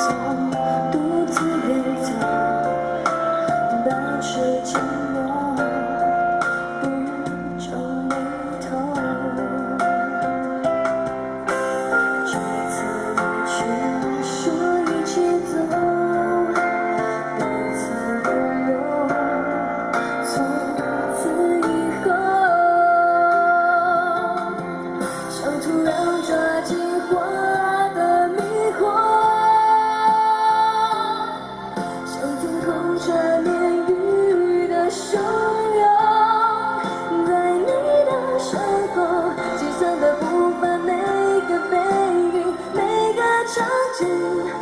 我知道我 You.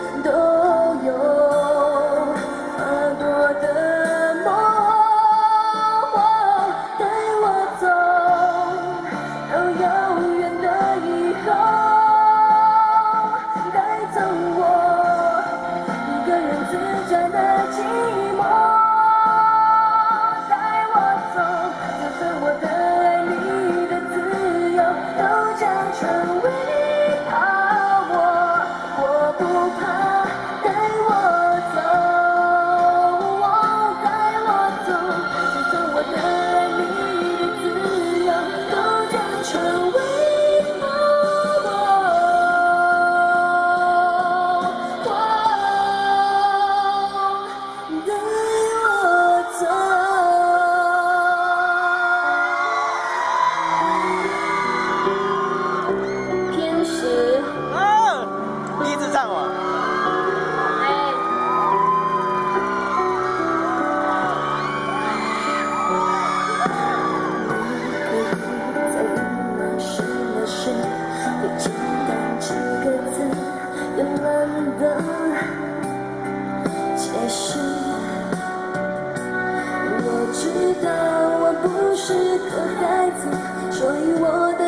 是个孩子，所以我的。